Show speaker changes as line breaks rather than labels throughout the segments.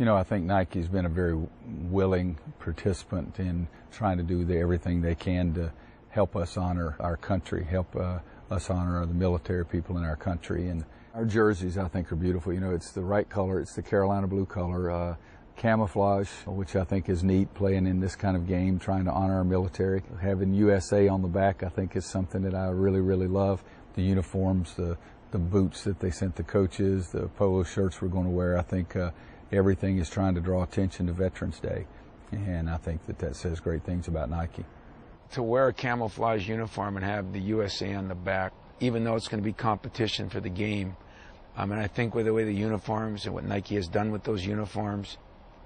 You know, I think Nike's been a very willing participant in trying to do the, everything they can to help us honor our country, help uh, us honor the military people in our country. And our jerseys, I think, are beautiful. You know, it's the right color, it's the Carolina blue color. Uh, camouflage, which I think is neat, playing in this kind of game, trying to honor our military. Having USA on the back, I think, is something that I really, really love. The uniforms, the the boots that they sent the coaches, the polo shirts we're going to wear. I think uh, everything is trying to draw attention to Veterans Day. And I think that that says great things about Nike.
To wear a camouflage uniform and have the USA on the back, even though it's going to be competition for the game, I mean, I think with the way the uniforms and what Nike has done with those uniforms,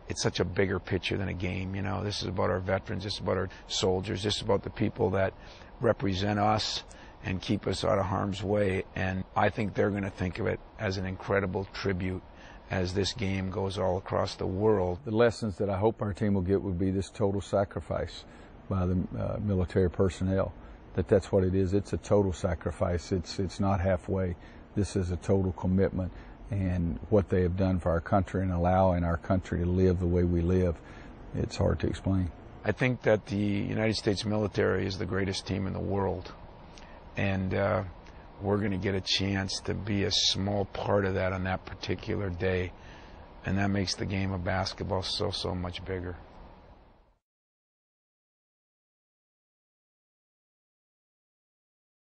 it's such a bigger picture than a game. You know, this is about our veterans, this is about our soldiers, this is about the people that represent us and keep us out of harm's way. And I think they're going to think of it as an incredible tribute as this game goes all across the world.
The lessons that I hope our team will get would be this total sacrifice by the uh, military personnel. That that's what it is. It's a total sacrifice. It's it's not halfway. This is a total commitment, and what they have done for our country and allowing our country to live the way we live, it's hard to explain.
I think that the United States military is the greatest team in the world, and. Uh, we're going to get a chance to be a small part of that on that particular day. And that makes the game of basketball so, so much bigger.